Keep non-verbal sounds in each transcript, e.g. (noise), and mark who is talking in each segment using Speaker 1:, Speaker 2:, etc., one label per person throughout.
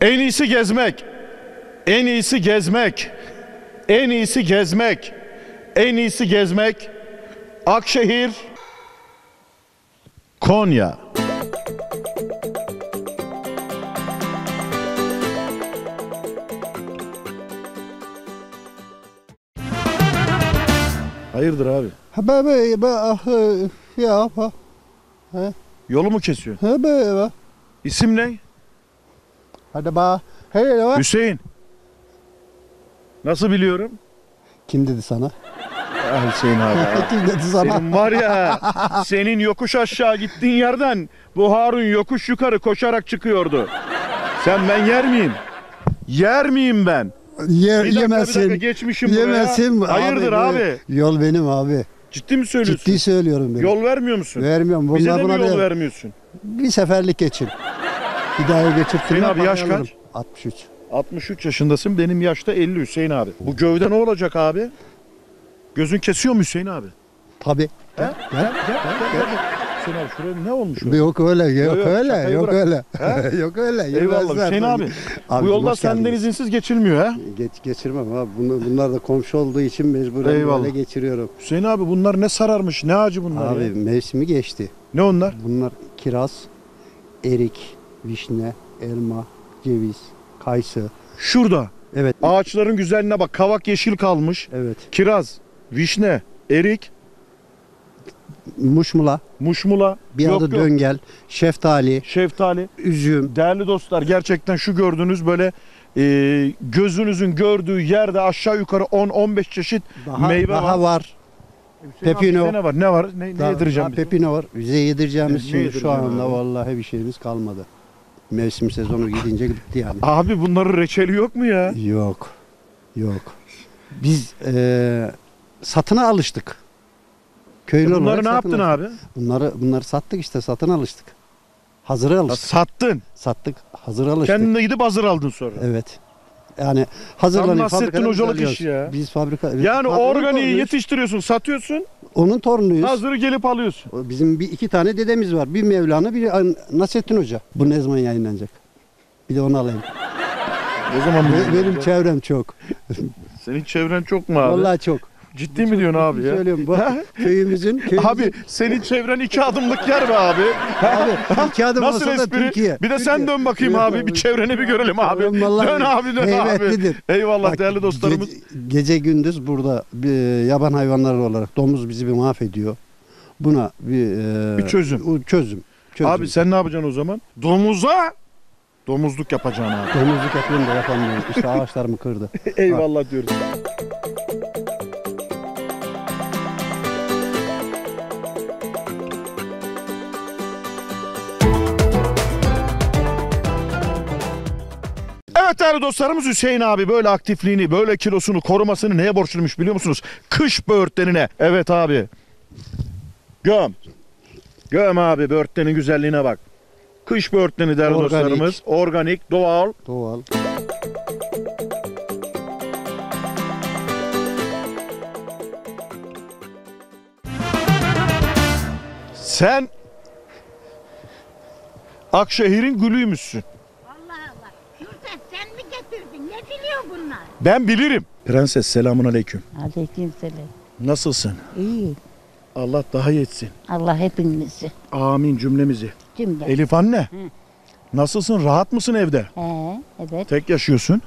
Speaker 1: En iyisi gezmek. En iyisi gezmek. En iyisi gezmek. En iyisi gezmek. Akşehir. Konya. Hayırdır abi?
Speaker 2: Ha be be be ah e, ya ha
Speaker 1: Yolu mu kesiyor?
Speaker 2: ha be be.
Speaker 1: İsim ne?
Speaker 2: Hadi ba. Hey be.
Speaker 1: Hüseyin. Nasıl biliyorum?
Speaker 2: Kim dedi sana?
Speaker 1: Ah Hüseyin abi. (laughs)
Speaker 2: Kim dedi sana?
Speaker 1: Senin var ya, senin yokuş aşağı gittiğin yerden bu Harun yokuş yukarı koşarak çıkıyordu. Sen ben yer miyim? Yer miyim ben?
Speaker 2: Ye,
Speaker 1: Bir dakika, bir
Speaker 2: yemezsin.
Speaker 1: dakika geçmişim buraya.
Speaker 2: Yemezsin.
Speaker 1: Hayırdır abi?
Speaker 2: böyle. Yol benim abi.
Speaker 1: Ciddi mi söylüyorsun?
Speaker 2: Ciddi söylüyorum ben.
Speaker 1: Yol vermiyor musun?
Speaker 2: Vermiyorum.
Speaker 1: Bize
Speaker 2: Bunlar
Speaker 1: de mi
Speaker 2: buna
Speaker 1: yol
Speaker 2: bir,
Speaker 1: vermiyorsun?
Speaker 2: bir seferlik geçin. Bir daha geçirttim.
Speaker 1: Hüseyin abi yaş kaç?
Speaker 2: 63.
Speaker 1: 63 yaşındasın. Benim yaşta 50 Hüseyin abi. Bu gövde ne olacak abi? Gözün kesiyor mu Hüseyin abi?
Speaker 2: Tabii.
Speaker 1: He?
Speaker 2: Gel,
Speaker 1: Gel, gel, gel. Hüseyin abi şuraya ne olmuş? o?
Speaker 2: Yok öyle, yok,
Speaker 1: yok,
Speaker 2: öyle,
Speaker 1: şakayı
Speaker 2: yok
Speaker 1: bırak.
Speaker 2: öyle.
Speaker 1: He? (laughs)
Speaker 2: yok öyle.
Speaker 1: Eyvallah
Speaker 2: yemezler.
Speaker 1: Hüseyin abi. Bu
Speaker 2: Abicim,
Speaker 1: yolda
Speaker 2: hoş
Speaker 1: senden izinsiz geçilmiyor ha?
Speaker 2: Geç, geçirmem abi. Bunlar, bunlar da komşu olduğu için mecburen
Speaker 1: Eyvallah.
Speaker 2: böyle geçiriyorum.
Speaker 1: Hüseyin abi bunlar ne sararmış? Ne ağacı bunlar
Speaker 2: Abi
Speaker 1: ya?
Speaker 2: mevsimi geçti.
Speaker 1: Ne onlar?
Speaker 2: Bunlar kiraz, erik, vişne, elma, ceviz, kayısı.
Speaker 1: Şurada.
Speaker 2: Evet,
Speaker 1: Ağaçların güzelliğine bak. Kavak yeşil kalmış.
Speaker 2: evet.
Speaker 1: Kiraz, vişne, erik,
Speaker 2: Muşmula,
Speaker 1: muşmula,
Speaker 2: bir
Speaker 1: yok,
Speaker 2: adı
Speaker 1: yok,
Speaker 2: döngel, şeftali,
Speaker 1: şeftali.
Speaker 2: üzüm.
Speaker 1: Değerli dostlar gerçekten şu gördüğünüz böyle e, gözünüzün gördüğü yerde aşağı yukarı 10-15 çeşit
Speaker 2: Daha,
Speaker 1: meyve
Speaker 2: daha
Speaker 1: var.
Speaker 2: var. Pepino.
Speaker 1: Ne var? Ne var? Ne, ne
Speaker 2: Daha,
Speaker 1: yedireceğim
Speaker 2: daha
Speaker 1: bize?
Speaker 2: pepino var. Bize yedireceğimiz
Speaker 1: Ne- ne
Speaker 2: şey şu
Speaker 1: yedireceğim
Speaker 2: anda
Speaker 1: abi?
Speaker 2: vallahi bir şeyimiz kalmadı. Mevsim sezonu gidince bitti yani.
Speaker 1: Abi bunların reçeli yok mu ya?
Speaker 2: Yok. Yok. Biz eee satına alıştık. Köylü
Speaker 1: E bunları
Speaker 2: olarak
Speaker 1: ne
Speaker 2: satın
Speaker 1: yaptın
Speaker 2: alıştık.
Speaker 1: abi?
Speaker 2: Bunları bunları sattık işte satın alıştık. Hazıra
Speaker 1: Ya
Speaker 2: alıştık.
Speaker 1: sattın.
Speaker 2: Sattık. Hazır alıştık.
Speaker 1: Kendin de gidip hazır aldın sonra.
Speaker 2: Evet. Yani hazırlanıyor.
Speaker 1: Nasrettin
Speaker 2: fabrikadan
Speaker 1: Hocalık
Speaker 2: alıyoruz.
Speaker 1: işi ya.
Speaker 2: Biz fabrika
Speaker 1: Yani
Speaker 2: fabrika
Speaker 1: organiği
Speaker 2: torunuyuz.
Speaker 1: yetiştiriyorsun, satıyorsun,
Speaker 2: Onun torunuyuz.
Speaker 1: hazırı gelip alıyorsun.
Speaker 2: O Bizim bir iki tane dedemiz var. Bir Mevlana, bir Nasrettin Hoca. Bu ne zaman yayınlanacak? Bir de onu alayım.
Speaker 1: O zaman
Speaker 2: Be- Benim çevrem çok.
Speaker 1: senin çevren çok mu abi?
Speaker 2: Vallahi çok.
Speaker 1: Ciddi mi diyorsun abi ya?
Speaker 2: Söylüyorum bu (laughs) köyümüzün, köyümüzün
Speaker 1: Abi senin çevren iki adımlık yer be abi. (laughs)
Speaker 2: Abi iki adım
Speaker 1: Nasıl
Speaker 2: olsa da
Speaker 1: espri?
Speaker 2: Türkiye.
Speaker 1: Bir de sen
Speaker 2: Türkiye.
Speaker 1: dön bakayım abi. Bir çevreni bir görelim abi. Dön abi dön abi. Eyvallah
Speaker 2: Bak,
Speaker 1: değerli dostlarımız.
Speaker 2: Gece, gece gündüz burada bir yaban hayvanları olarak domuz bizi bir mahvediyor. Buna bir, e,
Speaker 1: Bir çözüm.
Speaker 2: Çözüm. çözüm.
Speaker 1: Abi sen ne yapacaksın o zaman? Domuza domuzluk yapacaksın abi.
Speaker 2: Domuzluk yapıyorum da yapamıyorum. İşte (laughs) ağaçlarımı kırdı.
Speaker 1: Eyvallah diyoruz. Evet değerli dostlarımız Hüseyin abi böyle aktifliğini, böyle kilosunu, korumasını neye borçluymuş biliyor musunuz? Kış böğürtlerine. Evet abi. Göm. Göm abi böğürtlerin güzelliğine bak. Kış böğürtleni değerli
Speaker 2: Organik.
Speaker 1: dostlarımız. Organik, doğal.
Speaker 2: Doğal.
Speaker 1: Sen Akşehir'in gülüymüşsün.
Speaker 3: Allah Allah. Şurada sen mi getirdin? Ne biliyor bunlar?
Speaker 1: Ben bilirim. Prenses selamun aleyküm.
Speaker 3: Aleykümselam.
Speaker 1: Nasılsın?
Speaker 3: İyi.
Speaker 1: Allah daha yetsin.
Speaker 3: Allah hepimizi.
Speaker 1: Amin cümlemizi.
Speaker 3: Cümle.
Speaker 1: Elif anne. Nasılsın? Rahat mısın evde?
Speaker 3: He, evet.
Speaker 1: Tek yaşıyorsun.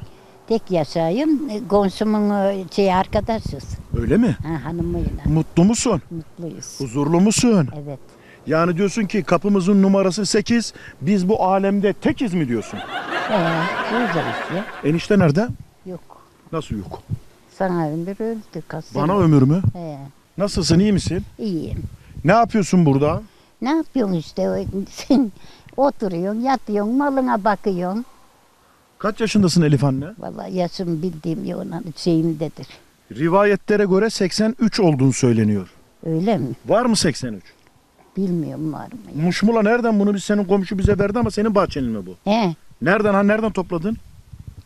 Speaker 3: Tek yaşayım. E, Komşumun e, şey arkadaşız.
Speaker 1: Öyle mi?
Speaker 3: Ha, hanımıyla.
Speaker 1: Mutlu musun?
Speaker 3: Mutluyuz.
Speaker 1: Huzurlu musun?
Speaker 3: Evet.
Speaker 1: Yani diyorsun ki kapımızın numarası 8. Biz bu alemde tekiz mi diyorsun?
Speaker 3: He, güzel işte.
Speaker 1: Enişte nerede? Nasıl yok?
Speaker 3: Sana ömür öldü kasım.
Speaker 1: Bana ömür mü?
Speaker 3: He,
Speaker 1: Nasılsın? iyi misin?
Speaker 3: iyiyim.
Speaker 1: Ne yapıyorsun burada?
Speaker 3: Ne yapıyorsun işte? Sen oturuyorsun, yatıyorsun, malına bakıyorsun.
Speaker 1: Kaç yaşındasın Elif anne?
Speaker 3: Vallahi yaşım bildiğim yolun şeyimdedir.
Speaker 1: Rivayetlere göre 83 olduğun söyleniyor.
Speaker 3: Öyle mi?
Speaker 1: Var mı 83?
Speaker 3: Bilmiyorum var mı?
Speaker 1: Muşmula nereden bunu biz senin komşu bize verdi ama senin bahçenin mi bu?
Speaker 3: He.
Speaker 1: Nereden ha nereden topladın?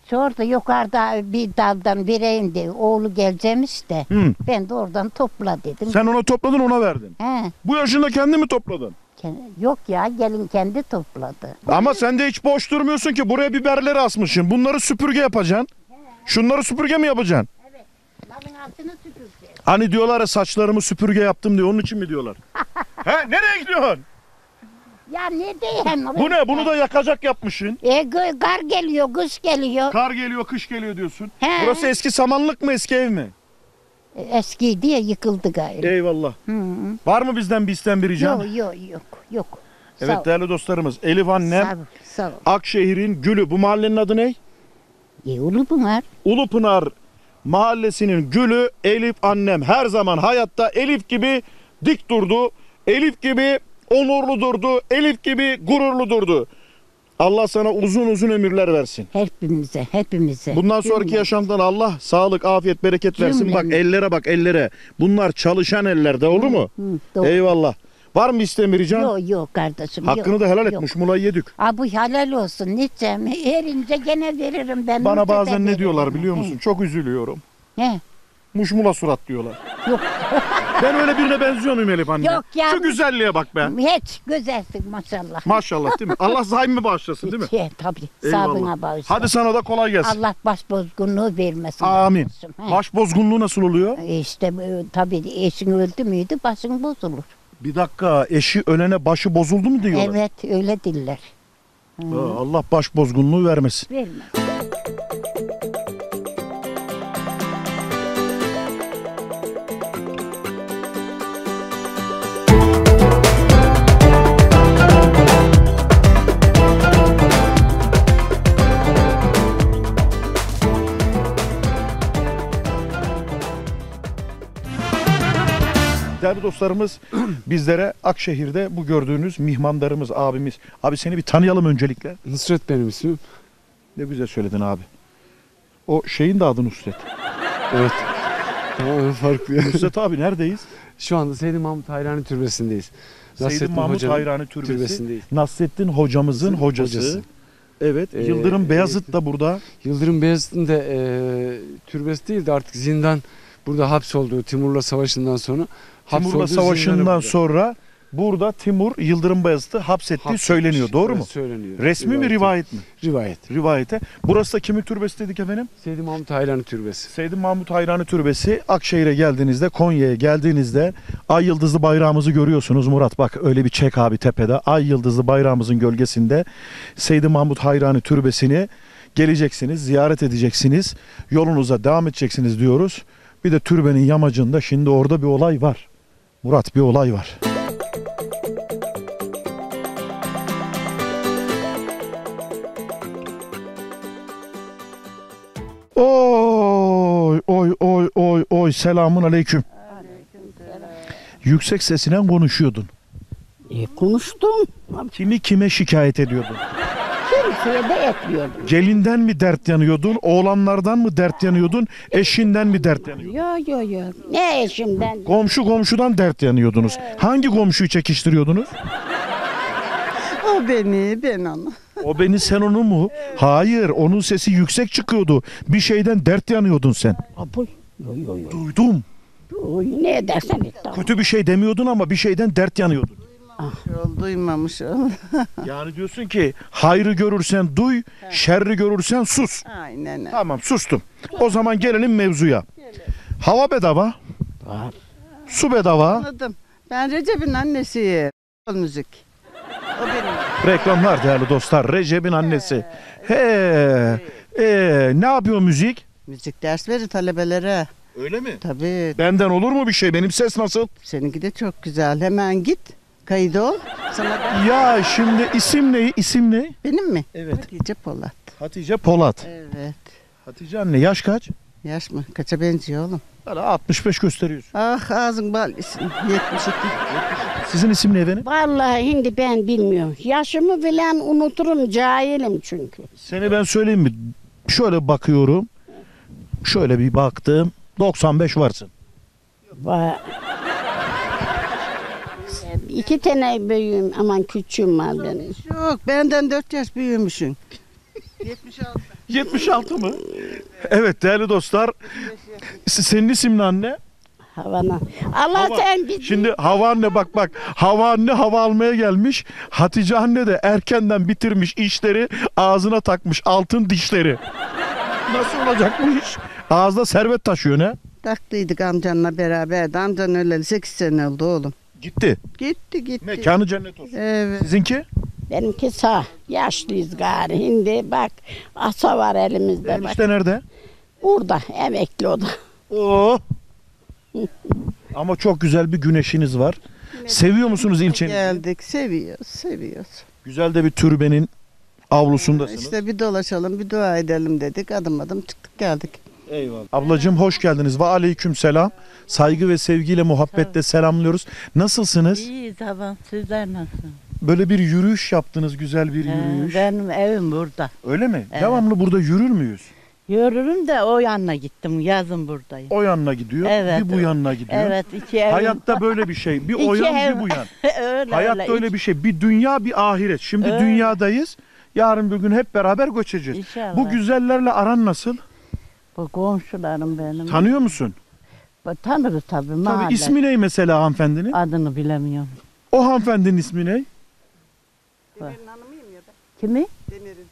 Speaker 3: Sordu yukarıda bir daldan bire indi. Oğlu geleceğimiş de.
Speaker 1: Hı.
Speaker 3: Ben de oradan topla dedim.
Speaker 1: Sen ona topladın ona verdin.
Speaker 3: He.
Speaker 1: Bu yaşında kendi mi topladın?
Speaker 3: Yok ya gelin kendi topladı.
Speaker 1: Ama sen de hiç boş durmuyorsun ki buraya biberleri asmışsın. Bunları süpürge yapacaksın. Şunları süpürge mi yapacaksın?
Speaker 3: Lavın altını süpüreceğiz.
Speaker 1: Hani diyorlar ya saçlarımı süpürge yaptım diye onun için mi diyorlar? (laughs) He nereye gidiyorsun?
Speaker 3: Ya ne diyeyim?
Speaker 1: Bu ne? Bunu da yakacak yapmışsın.
Speaker 3: E, kar geliyor, kış geliyor.
Speaker 1: Kar geliyor, kış geliyor diyorsun.
Speaker 3: He.
Speaker 1: Burası eski samanlık mı, eski ev mi?
Speaker 3: E, Eski diye yıkıldı galiba.
Speaker 1: Eyvallah.
Speaker 3: Hı hı.
Speaker 1: Var mı bizden bir isten bir ricam?
Speaker 3: Yok yok yok yok. Sağ
Speaker 1: Evet
Speaker 3: ol.
Speaker 1: değerli dostlarımız. Elif annem,
Speaker 3: Sağ ol. Sağ ol.
Speaker 1: Akşehir'in gülü. Bu mahallenin adı ne?
Speaker 3: İyi ulu bunlar.
Speaker 1: Ulupınar mahallesinin gülü Elif annem. Her zaman hayatta Elif gibi dik durdu. Elif gibi onurlu durdu. Elif gibi gururlu durdu. Allah sana uzun uzun ömürler versin.
Speaker 3: Hepimize, hepimize.
Speaker 1: Bundan sonraki
Speaker 3: Cümle.
Speaker 1: yaşamdan Allah sağlık, afiyet, bereket versin. Bak ellere bak ellere. Bunlar çalışan ellerde olur mu?
Speaker 3: Hı, doğru.
Speaker 1: Eyvallah. Var mı istemirican?
Speaker 3: Yok yok kardeşim.
Speaker 1: Hakkını
Speaker 3: yok,
Speaker 1: da helal
Speaker 3: yok.
Speaker 1: etmiş. Mulayı yedik.
Speaker 3: Aa, bu helal olsun. Niçem? Erince gene veririm ben.
Speaker 1: Bana bazen ne
Speaker 3: veririm.
Speaker 1: diyorlar biliyor musun? Çok üzülüyorum.
Speaker 3: He.
Speaker 1: Muşmula surat diyorlar.
Speaker 3: Yok. (laughs)
Speaker 1: Ben öyle birine benziyor muyum Elif anne?
Speaker 3: Yok ya.
Speaker 1: Şu güzelliğe bak be.
Speaker 3: Hiç güzelsin maşallah.
Speaker 1: Maşallah değil mi? (laughs) Allah zaimmi bağışlasın değil mi?
Speaker 3: He, tabii.
Speaker 1: Eyvallah.
Speaker 3: Sabına bağışla.
Speaker 1: Hadi sana da kolay gelsin.
Speaker 3: Allah baş bozgunluğu vermesin.
Speaker 1: Amin.
Speaker 3: he.
Speaker 1: Baş bozgunluğu nasıl oluyor?
Speaker 3: E İşte e, tabii eşin öldü müydü başın bozulur.
Speaker 1: Bir dakika eşi ölene başı bozuldu mu diyorlar?
Speaker 3: Evet öyle diller.
Speaker 1: Ha, Allah baş bozgunluğu vermesin.
Speaker 3: Verme.
Speaker 1: Değerli dostlarımız (clears throat) bizlere Akşehir'de bu gördüğünüz mihmandarımız abimiz. Abi seni bir tanıyalım öncelikle.
Speaker 4: Nusret benim ismim.
Speaker 1: Ne güzel söyledin abi. O şeyin de adı Nusret.
Speaker 4: Evet. Tamamen farklı.
Speaker 1: Nusret abi neredeyiz?
Speaker 4: Şu anda Seyyid Mahmut Hayrani Türbesi'ndeyiz.
Speaker 1: Seyyid Mahmut Hayrani Türbesi.
Speaker 4: Türbesindeyiz.
Speaker 1: Nasrettin hocamızın hocası.
Speaker 4: Hocası.
Speaker 1: Evet.
Speaker 4: Ee,
Speaker 1: Yıldırım Beyazıt da burada.
Speaker 4: Yıldırım Beyazıt'ın da e, türbesi değil de artık zindan burada hapsolduğu Timur'la Savaşı'ndan sonra
Speaker 1: Timur'la Savaşı'ndan sonra burada Timur Yıldırım Beyazıt'ı hapsettiği
Speaker 4: Hapsetmiş.
Speaker 1: söyleniyor. Doğru
Speaker 4: Evet,
Speaker 1: mu?
Speaker 4: Söyleniyor.
Speaker 1: Resmi mi rivayet mi?
Speaker 4: Rivayet.
Speaker 1: Rivayete. Burası da kimin türbesi dedik efendim?
Speaker 4: Seyyid Mahmut Hayrani Türbesi.
Speaker 1: Seyyid Mahmut Hayrani Türbesi Akşehir'e geldiğinizde Konya'ya geldiğinizde ay yıldızlı bayrağımızı görüyorsunuz Murat bak öyle bir çek abi tepede ay yıldızlı bayrağımızın gölgesinde Seyyid Mahmut Hayrani Türbesi'ni geleceksiniz ziyaret edeceksiniz yolunuza devam edeceksiniz diyoruz. Bir de türbenin yamacında şimdi orada bir olay var. Murat bir olay var. Oy oy oy oy oy selamun aleyküm. Yüksek sesine konuşuyordun.
Speaker 5: E, konuştum.
Speaker 1: Kimi kime şikayet ediyordun?
Speaker 5: Kimseye de etmiyordum.
Speaker 1: Gelinden mi dert yanıyordun? Oğlanlardan mı dert yanıyordun? Eşinden mi dert yanıyordun?
Speaker 5: Yo yo yo. Ne eşimden?
Speaker 1: Komşu komşudan dert yanıyordunuz. Hangi komşuyu çekiştiriyordunuz?
Speaker 5: O beni, ben onu.
Speaker 1: O beni sen onu mu? Hayır onun sesi yüksek çıkıyordu. Bir şeyden dert yanıyordun sen.
Speaker 5: Apoy. Yo yo yo.
Speaker 1: Duydum.
Speaker 5: Ne edersen et. Tamam.
Speaker 1: Kötü bir şey demiyordun ama bir şeyden dert yanıyordun.
Speaker 6: Yol duymamış ol. (laughs)
Speaker 1: Yani diyorsun ki hayrı görürsen duy, şerri görürsen sus.
Speaker 6: Aynen öyle.
Speaker 1: Tamam sustum. O zaman gelelim mevzuya. Hava bedava,
Speaker 5: Var.
Speaker 1: su bedava,
Speaker 6: Anladım. Ben Recep'in annesiyim. Ol müzik. O benim.
Speaker 1: reklamlar değerli dostlar. Recep'in annesi. He, e, ne yapıyor müzik?
Speaker 6: Müzik ders verir talebelere.
Speaker 1: Öyle mi?
Speaker 6: Tabii.
Speaker 1: Benden olur mu bir şey? Benim ses nasıl?
Speaker 6: Seninki de çok güzel. Hemen git. Kayıt ol. Sana da...
Speaker 1: Ya şimdi isim ne? İsim ne?
Speaker 6: Benim mi?
Speaker 1: Evet.
Speaker 6: Hatice Polat.
Speaker 1: Hatice Polat.
Speaker 6: Evet.
Speaker 1: Hatice anne yaş kaç?
Speaker 6: Yaş mı? Kaça benziyor oğlum?
Speaker 1: Hala 65 gösteriyorsun.
Speaker 6: Ah ağzın bal isim. 72.
Speaker 1: Sizin isim ne efendim?
Speaker 5: Vallahi şimdi ben bilmiyorum. Yaşımı bilen unuturum. Cahilim çünkü.
Speaker 1: Seni ben söyleyeyim mi? Şöyle bakıyorum. Şöyle bir baktım. 95 varsın.
Speaker 5: Va iki tane büyüğüm aman küçüğüm var benim.
Speaker 6: Yok benden 4 yaş büyümüşsün. (laughs) 76.
Speaker 1: 76 mı? Evet değerli dostlar. Senin ismin ne anne?
Speaker 5: Havana. Allah
Speaker 1: Hava-
Speaker 5: sen bir
Speaker 1: Şimdi hava anne bak bak hava anne hava almaya gelmiş. Hatice anne de erkenden bitirmiş işleri ağzına takmış altın dişleri. Nasıl olacak bu iş? Ağızda servet taşıyor ne?
Speaker 6: Taktıydık amcanla beraber. Amcan öleli 8 sene oldu oğlum.
Speaker 1: Gitti.
Speaker 6: Gitti gitti.
Speaker 1: Mekanı cennet olsun.
Speaker 6: Evet.
Speaker 1: Sizinki?
Speaker 5: benimki sağ. Yaşlıyız gari. Şimdi bak asa var elimizde bak.
Speaker 1: Enişte nerede?
Speaker 5: Burada emekli o da.
Speaker 1: Oo. Ama çok güzel bir güneşiniz var. Seviyor musunuz ilçenizi?
Speaker 6: Geldik. Seviyoruz. Seviyoruz.
Speaker 1: Güzel de bir türbenin avlusundasınız.
Speaker 6: İşte bir dolaşalım, bir dua edelim dedik. Adım adım çıktık geldik.
Speaker 1: Eyvallah. Ablacığım hoş geldiniz. Ve aleyküm selam. Saygı ve sevgiyle muhabbetle selamlıyoruz. Nasılsınız?
Speaker 7: İyi tamam sizler nasılsınız?
Speaker 1: Böyle bir yürüyüş yaptınız, güzel bir yürüyüş.
Speaker 7: benim evim burada.
Speaker 1: Öyle mi?
Speaker 7: Evet.
Speaker 1: Devamlı burada yürür müyüz?
Speaker 7: Yürürüm de o yanına gittim yazın buradayım.
Speaker 1: O yanına gidiyor,
Speaker 7: Evet.
Speaker 1: bir bu yanına gidiyor.
Speaker 7: Evet iki evim.
Speaker 1: Hayatta böyle bir şey. Bir o
Speaker 7: İki
Speaker 1: yan,
Speaker 7: ev-
Speaker 1: bir bu yan. (laughs)
Speaker 7: öyle
Speaker 1: Hayatta
Speaker 7: öyle.
Speaker 1: öyle bir şey. Bir dünya, bir ahiret. Şimdi
Speaker 7: Öyle.
Speaker 1: dünyadayız. Yarın bir gün hep beraber göçeceğiz.
Speaker 7: İnşallah.
Speaker 1: Bu güzellerle aran nasıl?
Speaker 7: Bu komşularım benim.
Speaker 1: Tanıyor musun?
Speaker 7: Tanırız tabii
Speaker 1: Tabii
Speaker 7: mahalle.
Speaker 1: ismi ne mesela hanımefendinin?
Speaker 7: Adını bilemiyorum.
Speaker 1: O hanımefendinin ismi ne?
Speaker 7: Kimi?
Speaker 6: Demir'in.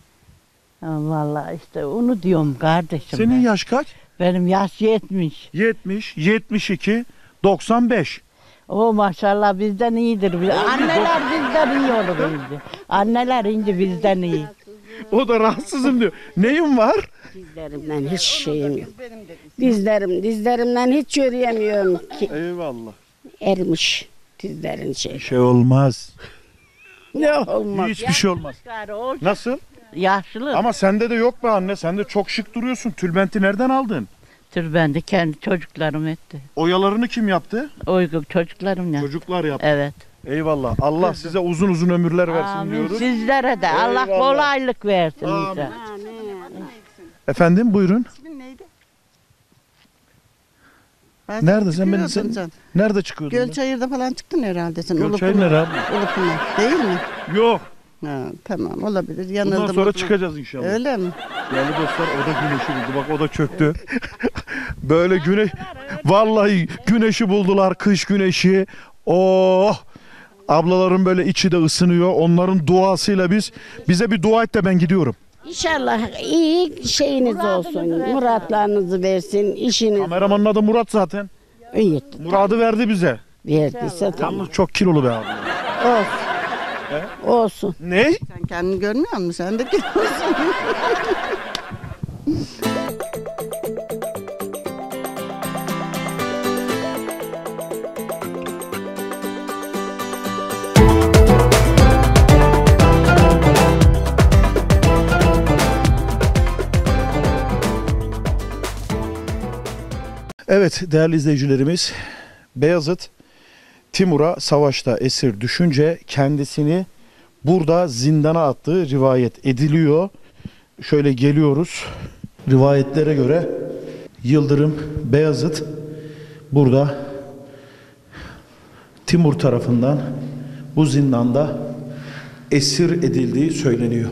Speaker 7: Ha, vallahi işte onu diyorum kardeşim.
Speaker 1: Senin
Speaker 7: ben.
Speaker 1: yaş kaç?
Speaker 7: Benim yaş 70.
Speaker 1: 70, 72, 95.
Speaker 7: O maşallah bizden iyidir. Biz- Anneler bizden iyi olur (laughs) şimdi. Anneler ince bizden iyi.
Speaker 1: O da rahatsızım diyor. Neyim var?
Speaker 5: Dizlerimden hiç şeyim yok. Dizlerim, dizlerimden hiç yürüyemiyorum ki.
Speaker 1: Eyvallah.
Speaker 5: Erimiş dizlerin şey.
Speaker 1: Şey olmaz.
Speaker 5: Ne olmaz.
Speaker 1: Hiçbir şey olmaz. Nasıl?
Speaker 7: yaşlı.
Speaker 1: Ama sende de yok be anne. Sen de çok şık duruyorsun. Tülbenti nereden aldın?
Speaker 7: Tür ben de kendi çocuklarım etti.
Speaker 1: Oyalarını kim yaptı?
Speaker 7: Uygun çocuklarım ya.
Speaker 1: Çocuklar yaptı.
Speaker 7: Evet.
Speaker 1: Eyvallah. Allah size uzun uzun ömürler versin
Speaker 7: Amin.
Speaker 1: diyoruz.
Speaker 7: Sizlere de Allah
Speaker 1: Eyvallah.
Speaker 7: kolaylık versin
Speaker 1: Amin.
Speaker 7: bize.
Speaker 1: Efendim buyurun.
Speaker 6: İsmin neydi? Ben
Speaker 1: Nerede sen beni
Speaker 6: çıkıyordun
Speaker 1: sen nerede çıkıyordun?
Speaker 6: Gölçayır'da falan çıktın herhalde sen.
Speaker 1: Gölçayır nere abi?
Speaker 6: Ulupınar. Değil mi?
Speaker 1: Yok.
Speaker 6: Ha, tamam olabilir. Yanıldım.
Speaker 1: Bundan sonra çıkacağız inşallah.
Speaker 6: Öyle mi?
Speaker 1: Değerli dostlar o da güneşi buldu. Bak o da çöktü. (laughs) Böyle güneş vallahi güneşi buldular kış güneşi. Oh! Ablaların böyle içi de ısınıyor. Onların duasıyla biz bize bir dua et de ben gidiyorum.
Speaker 5: İnşallah iyi şeyiniz olsun. Muratlarınızı versin. işiniz
Speaker 1: Kameramanın adı Murat zaten.
Speaker 5: iyi
Speaker 1: Murad'ı verdi bize.
Speaker 5: verdiyse tamam.
Speaker 1: Yalnız çok kilolu be abi.
Speaker 5: Olsun. Olsun.
Speaker 1: Ne?
Speaker 6: Sen kendini görmüyor musun? Sen de gidiyorsun.
Speaker 1: Evet değerli izleyicilerimiz Beyazıt Timur'a savaşta esir düşünce kendisini burada zindana attığı rivayet ediliyor. Şöyle geliyoruz. Rivayetlere göre Yıldırım Beyazıt burada Timur tarafından bu zindanda esir edildiği söyleniyor.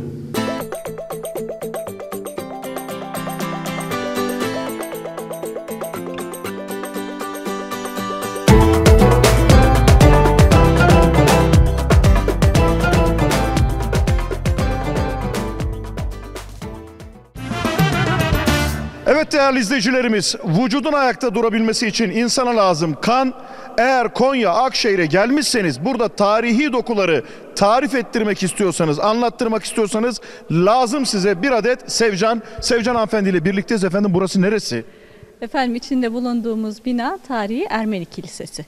Speaker 1: Değerli izleyicilerimiz, vücudun ayakta durabilmesi için insana lazım kan. Eğer Konya Akşehir'e gelmişseniz burada tarihi dokuları tarif ettirmek istiyorsanız, anlattırmak istiyorsanız lazım size bir adet Sevcan. Sevcan hanımefendiyle birlikteyiz efendim. Burası neresi?
Speaker 8: Efendim içinde bulunduğumuz bina tarihi Ermeni Kilisesi.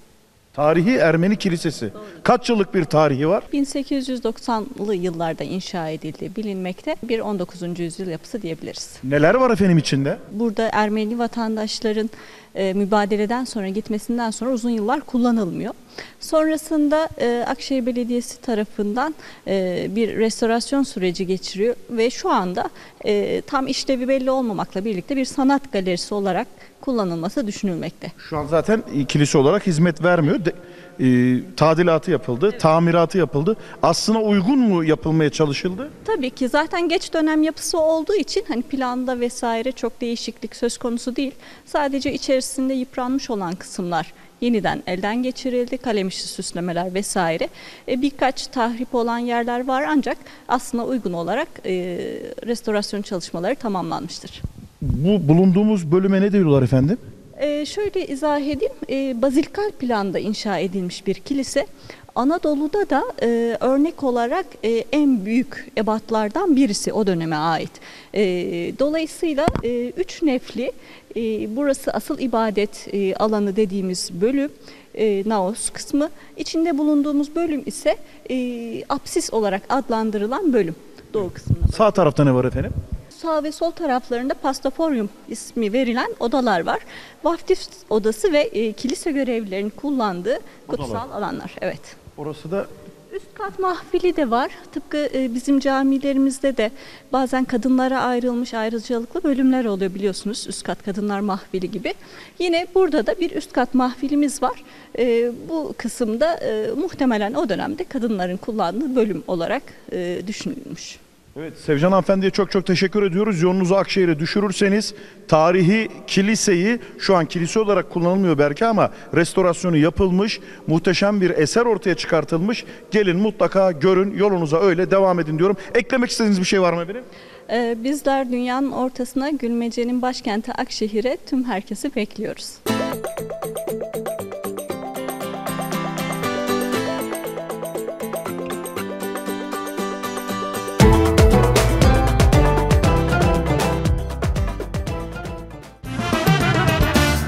Speaker 1: Tarihi Ermeni Kilisesi. Kaç yıllık bir tarihi var?
Speaker 8: 1890'lı yıllarda inşa edildiği bilinmekte bir 19. yüzyıl yapısı diyebiliriz.
Speaker 1: Neler var efendim içinde?
Speaker 8: Burada Ermeni vatandaşların e, mübadeleden sonra gitmesinden sonra uzun yıllar kullanılmıyor. Sonrasında e, Akşehir Belediyesi tarafından e, bir restorasyon süreci geçiriyor ve şu anda e, tam işlevi belli olmamakla birlikte bir sanat galerisi olarak kullanılması düşünülmekte.
Speaker 1: Şu an zaten kilise olarak hizmet vermiyor. De- e, tadilatı yapıldı, tamiratı yapıldı. Aslına uygun mu yapılmaya çalışıldı?
Speaker 8: Tabii ki zaten geç dönem yapısı olduğu için hani planda vesaire çok değişiklik söz konusu değil. Sadece içerisinde yıpranmış olan kısımlar yeniden elden geçirildi. Kalemişli süslemeler vesaire. E, birkaç tahrip olan yerler var ancak aslına uygun olarak e, restorasyon çalışmaları tamamlanmıştır.
Speaker 1: Bu bulunduğumuz bölüme ne diyorlar efendim?
Speaker 8: Ee, şöyle izah edeyim. Ee, bazilikal planda inşa edilmiş bir kilise. Anadolu'da da e, örnek olarak e, en büyük ebatlardan birisi o döneme ait. E, dolayısıyla e, üç nefli e, burası asıl ibadet e, alanı dediğimiz bölüm. E, Naos kısmı. İçinde bulunduğumuz bölüm ise e, apsis olarak adlandırılan bölüm. Doğu kısmında.
Speaker 1: Sağ tarafta ne var efendim?
Speaker 8: Sağ ve sol taraflarında pastoforyum ismi verilen odalar var. Vaftiz odası ve e, kilise görevlilerinin kullandığı kutsal alanlar. Evet.
Speaker 1: Orası da
Speaker 8: Üst kat mahfili de var. Tıpkı e, bizim camilerimizde de bazen kadınlara ayrılmış ayrıcalıklı bölümler oluyor biliyorsunuz. Üst kat kadınlar mahfili gibi. Yine burada da bir üst kat mahfilimiz var. E, bu kısımda e, muhtemelen o dönemde kadınların kullandığı bölüm olarak düşünülmüş.
Speaker 1: Evet Sevcan Hanımefendi'ye çok çok teşekkür ediyoruz. Yolunuzu Akşehir'e düşürürseniz tarihi kiliseyi şu an kilise olarak kullanılmıyor belki ama restorasyonu yapılmış, muhteşem bir eser ortaya çıkartılmış. Gelin mutlaka görün, yolunuza öyle devam edin diyorum. Eklemek istediğiniz bir şey var mı efendim?
Speaker 8: Ee, Bizler dünyanın ortasına Gülmece'nin başkenti Akşehir'e tüm herkesi bekliyoruz.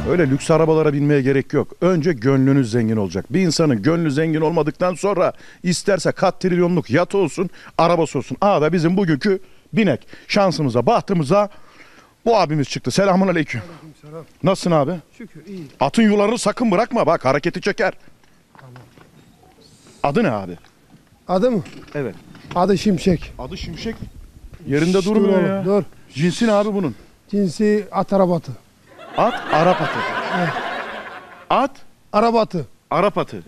Speaker 1: Öyle lüks arabalara binmeye gerek yok. Önce gönlünüz zengin olacak. Bir insanın gönlü zengin olmadıktan sonra isterse kat trilyonluk yat olsun, arabası olsun. Aa da bizim bugünkü binek. Şansımıza, bahtımıza bu abimiz çıktı. Selamun aleyküm. Nasılsın abi?
Speaker 9: Şükür iyi.
Speaker 1: Atın yularını sakın bırakma bak hareketi çeker. Adı ne abi?
Speaker 9: Adı mı?
Speaker 1: Evet.
Speaker 9: Adı Şimşek.
Speaker 1: Adı Şimşek. Yerinde
Speaker 9: dur
Speaker 1: durmuyor
Speaker 9: oğlum,
Speaker 1: ya.
Speaker 9: Dur.
Speaker 1: Cinsi ne abi bunun?
Speaker 9: Cinsi at arabatı.
Speaker 1: At, Arap atı. At,
Speaker 9: Arabatı.
Speaker 1: Arap atı.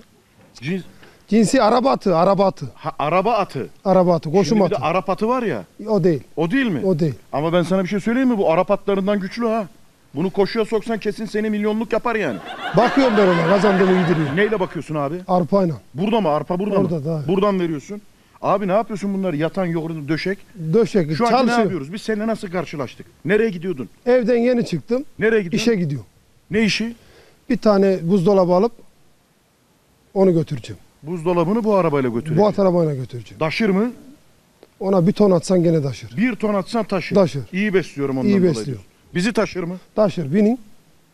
Speaker 1: Cins,
Speaker 9: Cinsi arabatı.
Speaker 1: ha, araba atı.
Speaker 9: Arabatı, koşum
Speaker 1: Şimdi bir de
Speaker 9: atı.
Speaker 1: Arap atı var ya.
Speaker 9: O değil,
Speaker 1: O değil mi?
Speaker 9: o değil.
Speaker 1: Ama ben sana bir şey söyleyeyim mi? Bu Arap atlarından güçlü ha. Bunu koşuya soksan kesin seni milyonluk yapar yani.
Speaker 9: Bakıyorum ben ona, kazandığımı yediriyor.
Speaker 1: Neyle bakıyorsun abi?
Speaker 9: Arpayla.
Speaker 1: Burada mı? Arpa burada
Speaker 9: Orada
Speaker 1: mı?
Speaker 9: da.
Speaker 1: Buradan veriyorsun. Abi ne yapıyorsun bunları? Yatan yoğurdu döşek.
Speaker 9: Döşek,
Speaker 1: Şu an ne
Speaker 9: çalışıyor.
Speaker 1: yapıyoruz? Biz seninle nasıl karşılaştık? Nereye gidiyordun?
Speaker 9: Evden yeni çıktım,
Speaker 1: Nereye gidiyorsun?
Speaker 9: işe gidiyorum.
Speaker 1: Ne işi?
Speaker 9: Bir tane buzdolabı alıp onu götüreceğim.
Speaker 1: Buzdolabını bu arabayla götürüyor.
Speaker 9: Bu at arabayla götüreceğim.
Speaker 1: Taşır mı?
Speaker 9: Ona bir ton atsan gene taşır.
Speaker 1: Bir ton atsan taşır.
Speaker 9: Taşır.
Speaker 1: İyi besliyorum ondan
Speaker 9: İyi
Speaker 1: dolayı
Speaker 9: besliyor.
Speaker 1: diyorsun. Bizi taşır mı?
Speaker 9: Taşır, binin.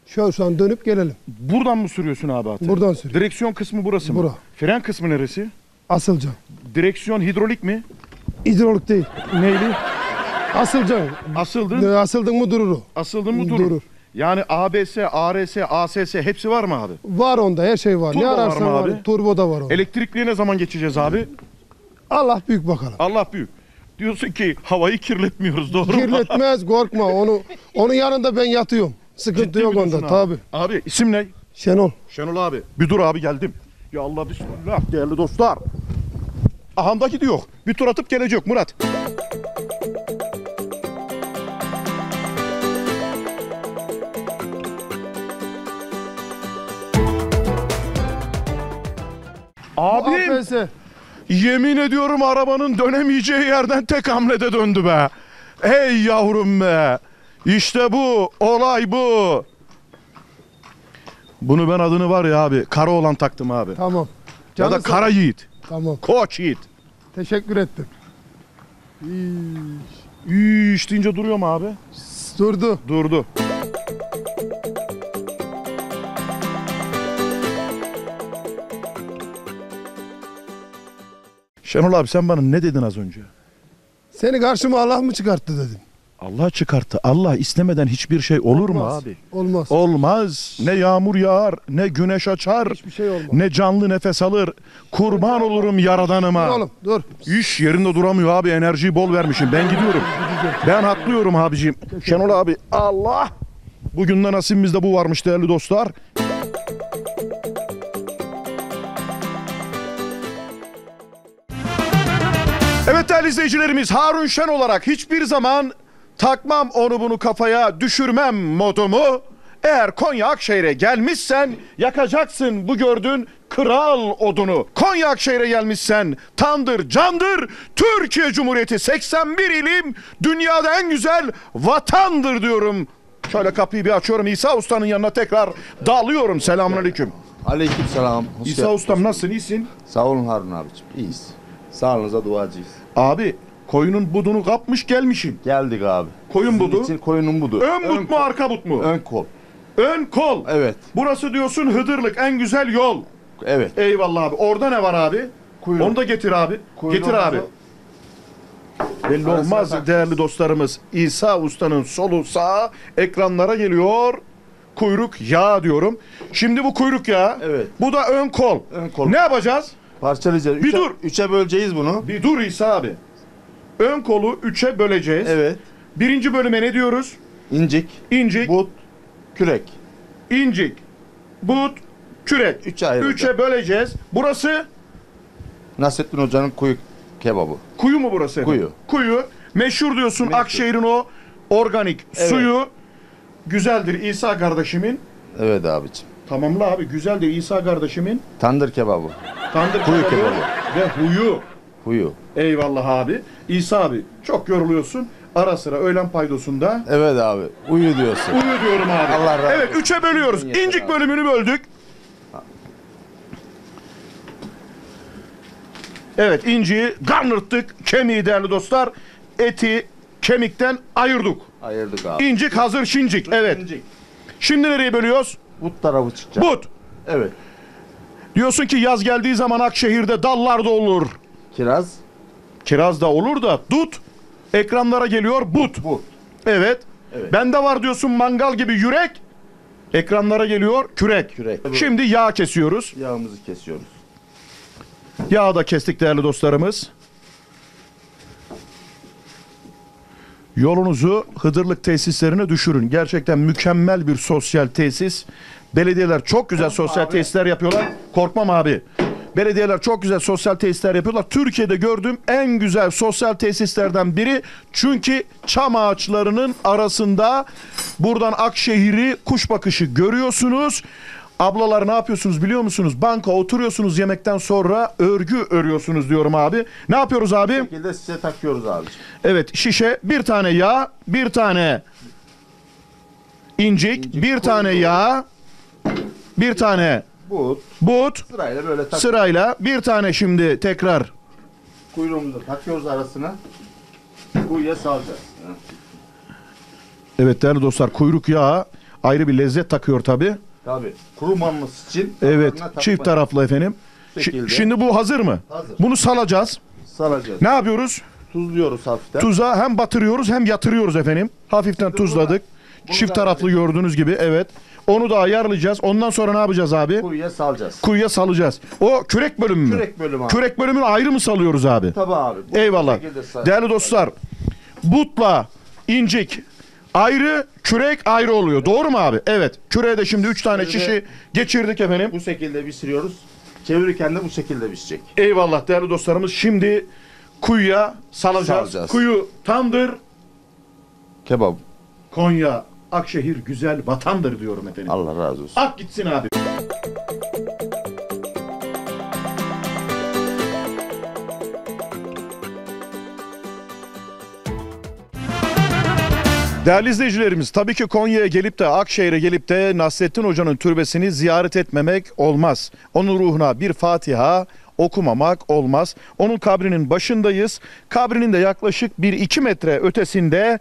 Speaker 9: Şöyle şu an dönüp gelelim.
Speaker 1: Buradan mı sürüyorsun abi atı?
Speaker 9: Buradan sürüyor.
Speaker 1: Direksiyon kısmı burası mı?
Speaker 9: Bura.
Speaker 1: Fren kısmı neresi?
Speaker 9: Asılcan.
Speaker 1: Direksiyon hidrolik mi?
Speaker 9: Hidrolik değil.
Speaker 1: Neyli?
Speaker 9: Asılcan.
Speaker 1: Asıldın,
Speaker 9: Asıldın mı durur o.
Speaker 1: asıldın mı durur.
Speaker 9: Durur.
Speaker 1: Yani ABS, ARS, ASS hepsi var mı abi?
Speaker 9: Var onda her şey var.
Speaker 1: Turbo
Speaker 9: ne
Speaker 1: var
Speaker 9: ararsan
Speaker 1: mı
Speaker 9: var.
Speaker 1: abi?
Speaker 9: Turbo da var onda.
Speaker 1: Elektrikliye ne zaman geçeceğiz abi?
Speaker 9: Allah büyük bakalım.
Speaker 1: Allah büyük. Diyorsun ki havayı kirletmiyoruz doğru mu?
Speaker 9: Kirletmez (laughs) korkma onu onun yanında ben yatıyorum. Sıkıntı
Speaker 1: Ciddi
Speaker 9: yok onda tabi.
Speaker 1: Abi? abi isim ne?
Speaker 9: Şenol.
Speaker 1: Şenol abi. Bir dur abi geldim. Ya Allah bismillah değerli dostlar. Ahamda gidiyor. Bir tur atıp gelecek Murat. Abim yemin ediyorum arabanın dönemeyeceği yerden tek hamlede döndü be. Ey yavrum be. İşte bu. Olay bu. Bunu ben adını var ya abi. Kara olan taktım abi.
Speaker 9: Tamam.
Speaker 1: Ya da
Speaker 9: sağ-
Speaker 1: Kara Yiğit.
Speaker 9: Tamam.
Speaker 1: Koç Yiğit.
Speaker 9: Teşekkür ettim.
Speaker 1: Üş deyince duruyor mu abi?
Speaker 9: Durdu.
Speaker 1: Durdu. Şenol abi sen bana ne dedin az önce?
Speaker 9: Seni karşıma Allah mı çıkarttı dedim.
Speaker 1: Allah çıkarttı. Allah istemeden hiçbir şey olur mu abi?
Speaker 9: Olmaz.
Speaker 1: Olmaz. Ne yağmur yağar, ne güneş açar,
Speaker 9: Hiçbir şey olmaz.
Speaker 1: ne canlı nefes alır. Kurban olurum yaradanıma.
Speaker 9: Oğlum dur.
Speaker 1: İş yerinde duramıyor abi. Enerjiyi bol vermişim. Ben gidiyorum. Ben haklıyorum abicim. Şenol abi Allah. Bugün de nasibimizde bu varmış değerli dostlar. Evet değerli izleyicilerimiz Harun Şen olarak hiçbir zaman takmam onu bunu kafaya düşürmem modumu. Eğer Konya Akşehir'e gelmişsen yakacaksın bu gördüğün kral odunu. Konya Akşehir'e gelmişsen tandır candır. Türkiye Cumhuriyeti 81 ilim dünyada en güzel vatandır diyorum. Şöyle kapıyı bir açıyorum İsa Usta'nın yanına tekrar dalıyorum. Selamünaleyküm.
Speaker 10: Aleyküm selam. Hoş
Speaker 1: İsa. Ustam nasılsın iyisin?
Speaker 10: Sağ olun Harun abicim. İyiyiz. Sağlığınıza duacıyız.
Speaker 1: Abi koyunun budunu kapmış gelmişim.
Speaker 10: Geldik abi.
Speaker 1: Koyun
Speaker 10: Sizin
Speaker 1: budu.
Speaker 10: için koyunun budu.
Speaker 1: Ön but mu arka but mu?
Speaker 10: Ön kol.
Speaker 1: Ön kol.
Speaker 10: Evet.
Speaker 1: Burası diyorsun Hıdırlık en güzel yol.
Speaker 10: Evet.
Speaker 1: Eyvallah abi. Orada ne var abi?
Speaker 10: Kuyruk.
Speaker 1: Onu da getir abi. Getir abi. Belli
Speaker 10: Arasına
Speaker 1: olmaz değerli dostlarımız. İsa Usta'nın solu sağ ekranlara geliyor. Kuyruk yağı diyorum. Şimdi bu kuyruk yağı.
Speaker 10: Evet.
Speaker 1: Bu da ön kol.
Speaker 10: Ön kol.
Speaker 1: Ne yapacağız?
Speaker 10: Parçalayacağız.
Speaker 1: Bir
Speaker 10: Üçe,
Speaker 1: dur.
Speaker 10: Üçe böleceğiz bunu.
Speaker 1: Bir dur İsa abi. Ön kolu üçe böleceğiz.
Speaker 10: Evet.
Speaker 1: Birinci bölüme ne diyoruz?
Speaker 10: İncik,
Speaker 1: İncik,
Speaker 10: but, kürek.
Speaker 1: incik, but, kürek.
Speaker 10: Üçe ayrılacak.
Speaker 1: Üçe böleceğiz. Burası
Speaker 10: Nasrettin Hoca'nın kuyu kebabı.
Speaker 1: kuyu mu burası?
Speaker 10: Kuyu.
Speaker 1: Kuyu. Meşhur diyorsun
Speaker 10: Meşhur.
Speaker 1: Akşehir'in o organik
Speaker 10: Evet.
Speaker 1: suyu. Güzeldir İsa kardeşimin.
Speaker 10: Evet abicim.
Speaker 1: Tamamla abi güzeldir İsa kardeşimin.
Speaker 10: Tandır kebabı.
Speaker 1: Tandır
Speaker 10: Kuyu
Speaker 1: kebabı
Speaker 10: kebabı.
Speaker 1: ve huyu.
Speaker 10: Kuyu.
Speaker 1: Eyvallah abi. İsa abi çok yoruluyorsun. Ara sıra öğlen paydosunda
Speaker 10: Evet abi. Uyu diyorsun.
Speaker 1: uyu diyorum abi.
Speaker 10: Allah razı
Speaker 1: Evet
Speaker 10: olsun.
Speaker 1: üçe bölüyoruz.
Speaker 10: Yeter
Speaker 1: İncik
Speaker 10: abi.
Speaker 1: bölümünü böldük. Evet inciyi garnırttık. Kemiği değerli dostlar. Eti kemikten ayırdık.
Speaker 10: Ayırdık abi.
Speaker 1: İncik hazır şincik. Evet. Şimdi nereyi bölüyoruz?
Speaker 10: But tarafı çıkacak.
Speaker 1: But.
Speaker 10: Evet.
Speaker 1: Diyorsun ki yaz geldiği zaman Akşehir'de dallar da olur.
Speaker 10: Kiraz.
Speaker 1: Kiraz da olur da dut. Ekranlara geliyor but.
Speaker 10: But.
Speaker 1: Evet.
Speaker 10: Evet.
Speaker 1: Bende var diyorsun mangal gibi yürek. Ekranlara geliyor kürek.
Speaker 10: Kürek.
Speaker 1: Şimdi yağ kesiyoruz.
Speaker 10: Yağımızı kesiyoruz.
Speaker 1: Yağı da kestik değerli dostlarımız. Yolunuzu Hıdırlık tesislerine düşürün. Gerçekten mükemmel bir sosyal tesis. Belediyeler çok güzel sosyal tesisler yapıyorlar. Korkmam abi. Belediyeler çok güzel sosyal tesisler yapıyorlar. Türkiye'de gördüğüm en güzel sosyal tesislerden biri. Çünkü çam ağaçlarının arasında buradan Akşehir'i kuş bakışı görüyorsunuz. Ablalar ne yapıyorsunuz biliyor musunuz? Banka oturuyorsunuz yemekten sonra örgü örüyorsunuz diyorum abi. Ne yapıyoruz abi?
Speaker 10: Bu şekilde size takıyoruz abicim.
Speaker 1: Evet şişe bir tane yağ, bir tane incik,
Speaker 10: İncik,
Speaker 1: bir tane yağ, bir tane
Speaker 10: But.
Speaker 1: but
Speaker 10: Sırayla böyle tak.
Speaker 1: sırayla bir tane şimdi tekrar
Speaker 10: Kuyruğumuzu takıyoruz arasına. Kuyuya salacağız.
Speaker 1: Evet değerli dostlar kuyruk yağı ayrı bir lezzet takıyor tabi.
Speaker 10: Tabii. Kurumaması için.
Speaker 1: Evet çift taraflı efendim.
Speaker 10: Şekilde.
Speaker 1: Şimdi bu hazır mı?
Speaker 10: Hazır.
Speaker 1: Bunu salacağız.
Speaker 10: Salacağız.
Speaker 1: Ne yapıyoruz?
Speaker 10: Tuzluyoruz hafiften.
Speaker 1: Tuza hem batırıyoruz hem yatırıyoruz efendim. Hafiften tuzladık.
Speaker 10: bunu
Speaker 1: Çift taraflı gördüğünüz gibi evet. Onu da ayarlayacağız. Ondan sonra ne yapacağız abi?
Speaker 10: Kuyuya salacağız.
Speaker 1: Kuyuya salacağız. O kürek bölümü mü?
Speaker 10: Kürek bölümü abi.
Speaker 1: Kürek bölümünü ayrı mı salıyoruz abi?
Speaker 10: Tabii abi. Bu
Speaker 1: Eyvallah. Değerli dostlar, butla incik ayrı, kürek ayrı oluyor. Doğru mu abi? Evet. Küreğe de şimdi 3 tane
Speaker 10: Şöyle-
Speaker 1: şişi geçirdik efendim.
Speaker 10: Bu şekilde pişiriyoruz. Çevirirken de bu şekilde pişecek.
Speaker 1: Eyvallah değerli dostlarımız. Şimdi kuyuya salacağız.
Speaker 10: Salacağız.
Speaker 1: Kuyu tandır,
Speaker 10: Kebap.
Speaker 1: Konya, Akşehir güzel vatandır diyorum efendim.
Speaker 10: Allah razı olsun.
Speaker 1: Ak gitsin abi. Değerli izleyicilerimiz tabii ki Konya'ya gelip de Akşehir'e gelip de Nasrettin Hoca'nın türbesini ziyaret etmemek olmaz. Onun ruhuna bir Fatiha okumamak olmaz. Onun kabrinin başındayız. Kabrinin de yaklaşık 1-2 metre ötesinde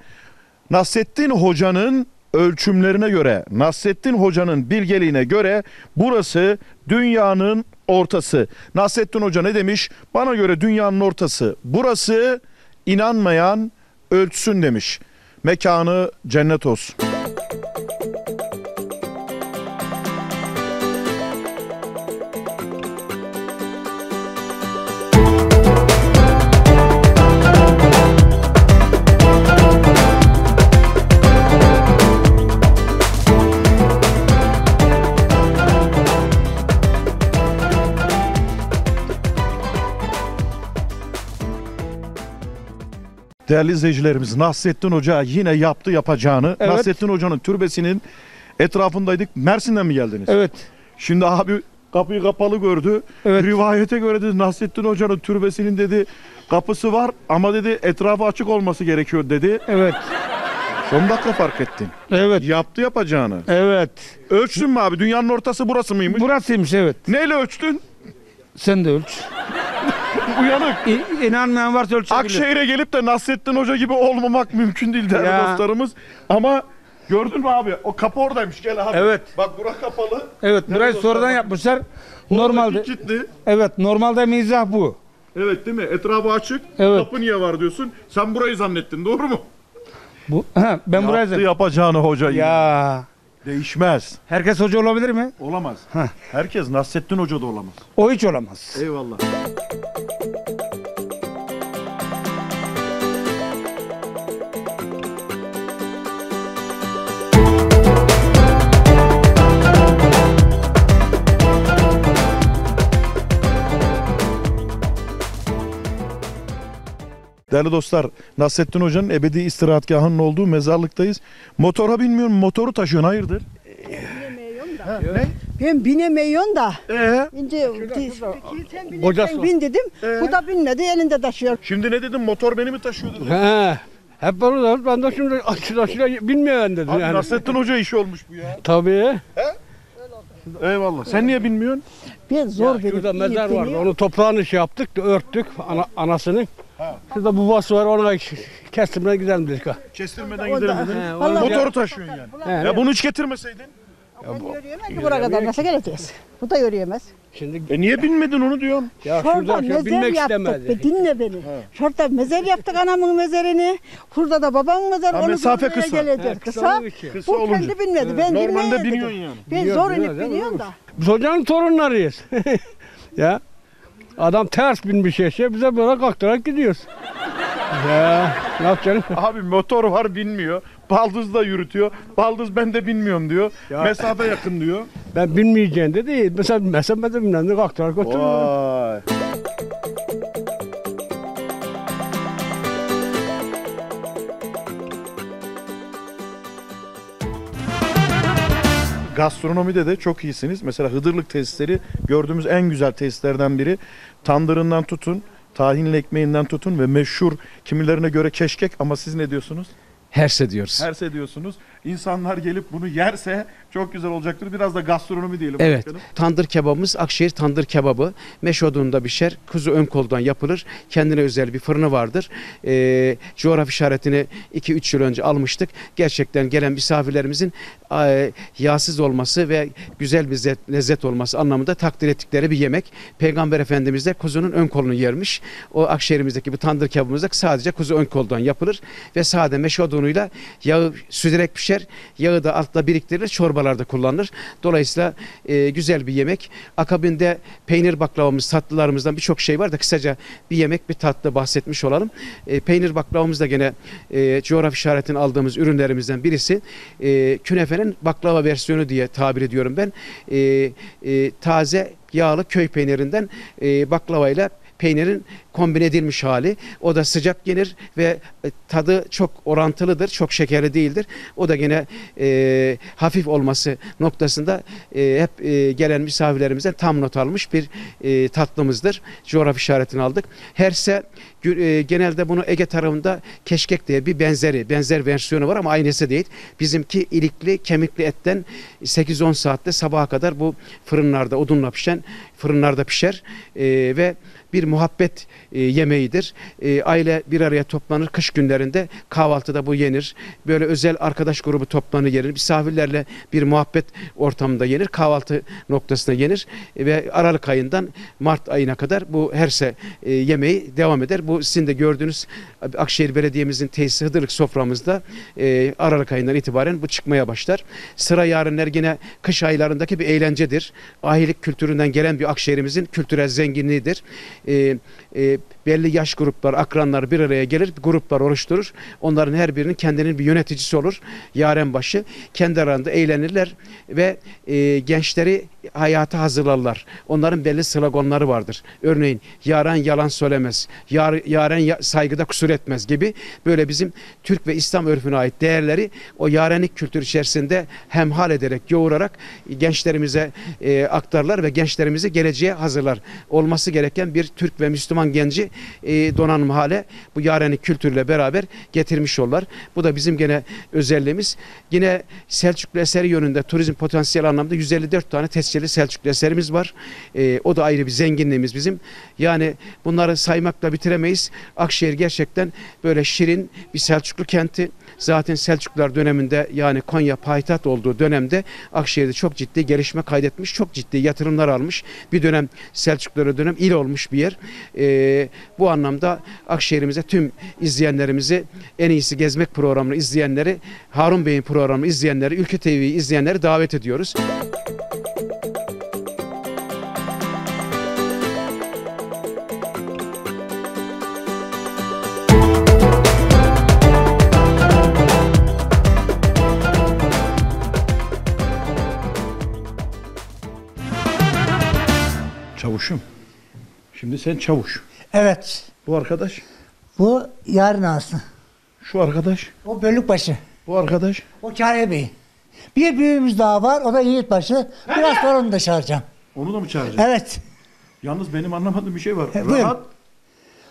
Speaker 1: Nasrettin Hoca'nın ölçümlerine göre, Nasrettin Hoca'nın bilgeliğine göre burası dünyanın ortası. Nasrettin Hoca ne demiş? Bana göre dünyanın ortası. Burası inanmayan ölçsün demiş. Mekanı cennet olsun. Değerli izleyicilerimiz Nasrettin Hoca yine yaptı yapacağını.
Speaker 11: Evet.
Speaker 1: Nasrettin Hoca'nın türbesinin etrafındaydık. Mersin'den mi geldiniz?
Speaker 11: Evet.
Speaker 1: Şimdi abi kapıyı kapalı gördü.
Speaker 11: Evet.
Speaker 1: Rivayete göre dedi Nasrettin Hoca'nın türbesinin dedi kapısı var ama dedi etrafı açık olması gerekiyor dedi.
Speaker 11: Evet.
Speaker 1: Son dakika fark ettin.
Speaker 11: Evet.
Speaker 1: Yaptı yapacağını.
Speaker 11: Evet.
Speaker 1: Ölçtün mü abi? Dünyanın ortası burası mıymış?
Speaker 11: Burasıymış evet.
Speaker 1: Neyle ölçtün?
Speaker 11: Sen de ölç.
Speaker 1: Uyanık.
Speaker 11: İ- inanmayan varsa ölçebilir.
Speaker 1: Akşehir'e gelip de Nasrettin Hoca gibi olmamak mümkün değil değerli
Speaker 11: Ya.
Speaker 1: dostlarımız. Ama gördün mü abi? O kapı oradaymış. Gel abi.
Speaker 11: Evet.
Speaker 1: Bak bura kapalı.
Speaker 11: Evet burayı sonradan
Speaker 1: dostlar?
Speaker 11: yapmışlar.
Speaker 1: Normalde. Kilitli.
Speaker 11: Evet normalde mizah bu.
Speaker 1: Evet değil mi? Etrafı açık.
Speaker 11: Evet.
Speaker 1: Kapı niye var diyorsun? Sen burayı zannettin doğru mu?
Speaker 11: Bu ha, (laughs) ben burayı
Speaker 1: Yaptı yapacağını hoca yine.
Speaker 11: Ya
Speaker 1: Değişmez.
Speaker 11: herkes hoca olabilir mi?
Speaker 1: Olamaz.
Speaker 11: Heh.
Speaker 1: Herkes Nasrettin Hoca da olamaz.
Speaker 11: O hiç olamaz.
Speaker 1: Eyvallah. Değerli dostlar, Nasrettin Hoca'nın ebedi istirahatgahının olduğu mezarlıktayız. Motora binmiyorum, motoru taşıyorsun hayırdır?
Speaker 12: Ben binemiyorum da.
Speaker 1: Ee?
Speaker 12: İnce sen bin dedim.
Speaker 1: Ee?
Speaker 12: Bu da binmedi elinde taşıyor.
Speaker 1: Şimdi ne dedim, motor beni mi taşıyor dedim.
Speaker 11: He. Hep böyle ben de şimdi aşırı aşırı bilmeyen dedim
Speaker 1: Abi
Speaker 11: yani.
Speaker 1: Nasrettin Hoca işi olmuş bu ya.
Speaker 11: Tabii.
Speaker 1: Eyvallah. Sen niye bilmiyorsun?
Speaker 12: Ben zor benim.
Speaker 11: Şurada mezar vardı. Onu toprağını şey yaptık, da örttük ana, anasının. Şurada babası var ona kestimden gidelim dedik ha.
Speaker 1: Kestirmeden gidelim
Speaker 12: da-
Speaker 1: dedin.
Speaker 11: He,
Speaker 12: Vallahi-
Speaker 1: Motoru taşıyorsun yani.
Speaker 11: He.
Speaker 1: Ya bunu hiç getirmeseydin.
Speaker 12: Ben yürüyemem ki buraya kadar nasıl geleceğiz? Bu da yürüyemez.
Speaker 11: Şimdi
Speaker 1: E niye binmedin onu diyorum.
Speaker 11: ya
Speaker 12: Şurada
Speaker 11: şurada şey
Speaker 12: mezar
Speaker 11: bilmek
Speaker 12: yaptık.
Speaker 11: istemedi.
Speaker 12: Be, dinle beni. Şurada mezar yaptık anamın mezarını. Burada da babamın mezarı.
Speaker 1: Ha,
Speaker 12: Onu
Speaker 1: mesafe
Speaker 12: görmeye
Speaker 1: kısa.
Speaker 11: He,
Speaker 12: Kısa.
Speaker 11: kısa olduğu için.
Speaker 1: Kısa
Speaker 12: Bu
Speaker 1: olunca.
Speaker 12: kendi bilmedi. Ben
Speaker 1: Normalde
Speaker 12: bilmeye
Speaker 1: biniyorsun
Speaker 12: dedim.
Speaker 1: yani.
Speaker 12: Ben
Speaker 11: Biliyorum,
Speaker 12: zor
Speaker 11: biliyorum,
Speaker 12: inip
Speaker 11: değil mi?
Speaker 12: biniyorum da.
Speaker 11: Biz hocanın torunlarıyız. (laughs) ya. Adam ters binmiş eşeğe bize böyle kalktırarak gidiyoruz. ya ne yapacaksın?
Speaker 1: Abi motor var binmiyor. Baldız da yürütüyor. Baldız ben de binmiyorum diyor.
Speaker 11: Ya.
Speaker 1: Mesafe yakın diyor.
Speaker 11: Ben bilmeyeceğim de değil. Mesela mesela ben de bilmem ne kalktırarak götürüyorum.
Speaker 1: Vay. Gastronomide de çok iyisiniz. Mesela Hıdırlık tesisleri gördüğümüz en güzel tesislerden biri. Tandırından tutun, tahinli ekmeğinden tutun ve meşhur kimilerine göre keşkek ama siz ne diyorsunuz?
Speaker 4: Herse diyoruz.
Speaker 1: Herse diyorsunuz. İnsanlar gelip bunu yerse çok güzel olacaktır. Biraz da gastronomi diyelim
Speaker 13: Evet.
Speaker 1: başkanım.
Speaker 13: Tandır kebabımız Akşehir tandır kebabı. Meş odununda pişer. Kuzu ön koldan yapılır. Kendine özel bir fırını vardır. Ee, coğrafi işaretini 2-3 yıl önce almıştık. Gerçekten gelen misafirlerimizin e, yağsız olması ve güzel bir zet- lezzet olması anlamında takdir ettikleri bir yemek. Peygamber Efendimiz de kuzunun ön kolunu yermiş. O Akşehir'imizdeki bu tandır kebabımızda sadece kuzu ön koldan yapılır ve sade meşe odunuyla yağı süzerek pişer. Yağı da altta biriktirilir. Çorbalarda kullanılır. Dolayısıyla e, güzel bir yemek. Akabinde peynir baklavamız, tatlılarımızdan birçok şey var da kısaca bir yemek, bir tatlı bahsetmiş olalım. E, peynir baklavamız da gene e, coğrafi işaretini aldığımız ürünlerimizden birisi. E, künefenin baklava versiyonu diye tabir ediyorum ben. E, e, taze yağlı köy peynirinden e, baklavayla peynirin kombine edilmiş hali. O da sıcak yenir ve e, tadı çok orantılıdır. Çok şekerli değildir. O da gene e, hafif olması noktasında e, hep e, gelen misafirlerimizden tam not almış bir e, tatlımızdır. Coğrafi işaretini aldık. Herse e, genelde bunu Ege tarafında keşkek diye bir benzeri, benzer versiyonu var ama aynısı değil. Bizimki ilikli, kemikli etten 8-10 saatte sabaha kadar bu fırınlarda, odunla pişen fırınlarda pişer E, ve bir muhabbet e, yemeğidir. E, aile bir araya toplanır kış günlerinde kahvaltıda bu yenir. Böyle özel arkadaş grubu toplanır yenir. Misafirlerle bir muhabbet ortamında yenir. Kahvaltı noktasında yenir E, ve Aralık ayından Mart ayına kadar bu herse e, yemeği devam eder. Bu sizin de gördüğünüz Akşehir Belediye'mizin tesisi Hıdırlık soframızda e, Aralık ayından itibaren bu çıkmaya başlar. Sıra yarınlar yine kış aylarındaki bir eğlencedir. Ahilik kültüründen gelen bir Akşehir'imizin kültürel zenginliğidir. E, e, belli yaş gruplar, akranlar bir araya gelir, gruplar oluşturur. Onların her birinin kendinin bir yöneticisi olur. Yaren başı. Kendi aralarında eğlenirler ve e, gençleri hayata hazırlarlar. Onların belli sloganları vardır. Örneğin yaren yalan söylemez, yar, yaren ya- saygıda kusur etmez gibi böyle bizim Türk ve İslam örfüne ait değerleri o yarenlik kültürü içerisinde hemhal ederek, yoğurarak gençlerimize e, aktarlar ve gençlerimizi geleceğe hazırlar. Olması gereken bir Türk ve Müslüman genci e, donanım hale bu yarenlik kültürüyle beraber getirmiş olurlar. Bu da bizim gene özelliğimiz. Yine Selçuklu eseri yönünde turizm potansiyel anlamda 154 tane tescilli Selçuklu eserimiz var. E, o da ayrı bir zenginliğimiz bizim. Yani bunları saymakla bitiremeyiz. Akşehir gerçekten böyle şirin bir Selçuklu kenti. Zaten Selçuklular döneminde yani Konya payitaht olduğu dönemde Akşehir'de çok ciddi gelişme kaydetmiş. Çok ciddi yatırımlar almış. Bir dönem Selçuklulara dönem il olmuş bir yer. E, bu anlamda Akşehir'imize tüm izleyenlerimizi en iyisi gezmek programını izleyenleri Harun Bey'in programını izleyenleri Ülke TV'yi izleyenleri davet ediyoruz.
Speaker 1: Şimdi sen çavuş.
Speaker 14: Evet.
Speaker 1: Bu arkadaş,
Speaker 14: Bu yarın ağası.
Speaker 1: şu arkadaş,
Speaker 14: O bölükbaşı.
Speaker 1: bu arkadaş.
Speaker 14: O Kare Bey. Bir büyüğümüz daha var. O da Yiğitbaşı. Biraz sonra onu da çağıracağım.
Speaker 1: Onu da mı çağıracaksın?
Speaker 14: Evet.
Speaker 1: Yalnız benim anlamadığım bir şey var.
Speaker 14: E, buyurun.
Speaker 1: Rahat.